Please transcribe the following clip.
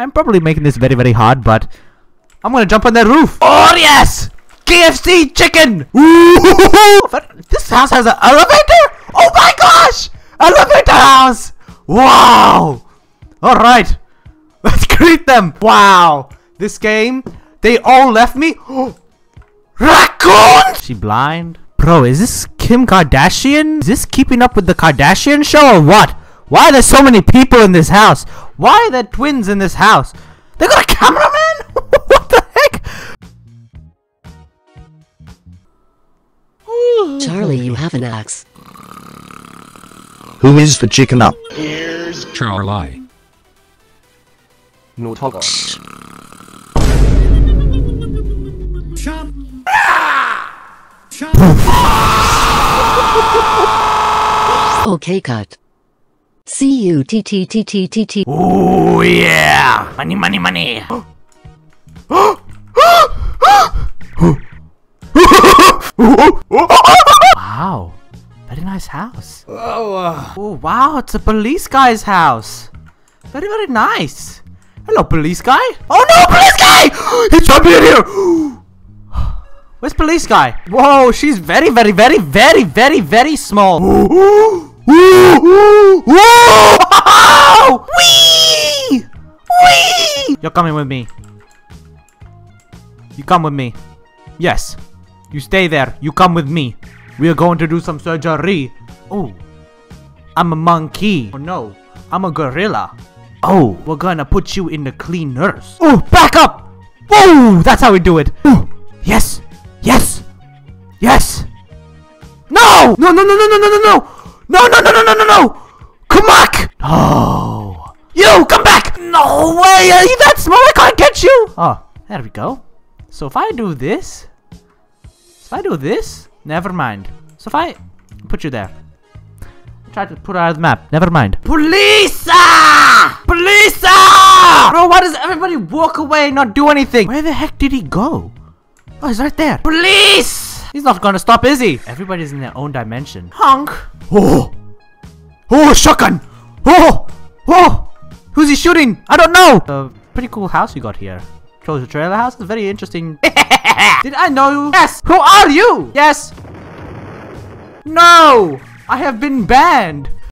I'm probably making this very, very hard, but I'm gonna jump on that roof. Oh, yes! KFC chicken! This house has an elevator? Oh my gosh! Elevator house! Wow! Alright. Let's greet them. Wow. This game, they all left me. Raccoon! She blind? Bro, is this Kim Kardashian? Is this keeping up with the Kardashian show or what? Why are there so many people in this house? Why are there twins in this house? They got a cameraman? what the heck? Charlie, you have an axe. Who is the chicken up? Charlie. No talk. Okay, cut. C U T T T T T T. Oh yeah! Money, money, money! wow, very nice house. Oh Oh! wow, it's a police guy's house. Very, very nice. Hello, police guy. Oh no, police guy! He's jumping in here. Where's police guy? Whoa, she's very, very, very, very, very, very small. Wee! Wee! You're coming with me. You come with me. Yes. You stay there. You come with me. We are going to do some surgery. Oh. I'm a monkey. Oh no. I'm a gorilla. Oh, we're gonna put you in the cleaners. Oh, back up! Oh, That's how we do it. Oh, yes! Yes! Yes! No! No, no, no, no, no, no, no, no! No, no, no, no, no, no, no! Come back! Oh. You, come back! No way! Are you that small? I can't get you! Oh, there we go. So if I do this... If I do this... Never mind. So if I put you there. Try to put her out of the map. Never mind. Police! Police! Bro, why does everybody walk away and not do anything? Where the heck did he go? Oh, he's right there. Police! He's not gonna stop, is he? Everybody's in their own dimension. Honk! Oh! Oh, shotgun! Oh! Oh! Who's he shooting? I don't know! A pretty cool house you got here. Chose a trailer house? It's very interesting. Did I know you? Yes! Who are you? Yes! No! I have been banned!